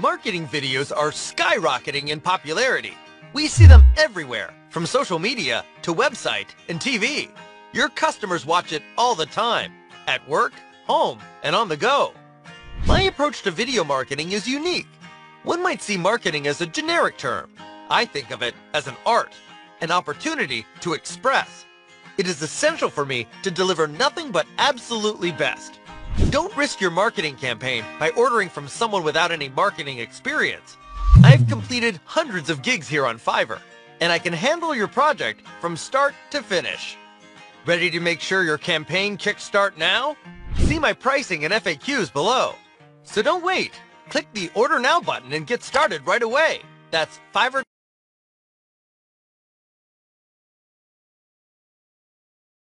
Marketing videos are skyrocketing in popularity. We see them everywhere, from social media to website and TV. Your customers watch it all the time, at work, home, and on the go. My approach to video marketing is unique. One might see marketing as a generic term. I think of it as an art, an opportunity to express. It is essential for me to deliver nothing but absolutely best. Don't risk your marketing campaign by ordering from someone without any marketing experience. I've completed hundreds of gigs here on Fiverr, and I can handle your project from start to finish. Ready to make sure your campaign kickstart now? See my pricing and FAQs below. So don't wait. Click the Order Now button and get started right away. That's Fiverr.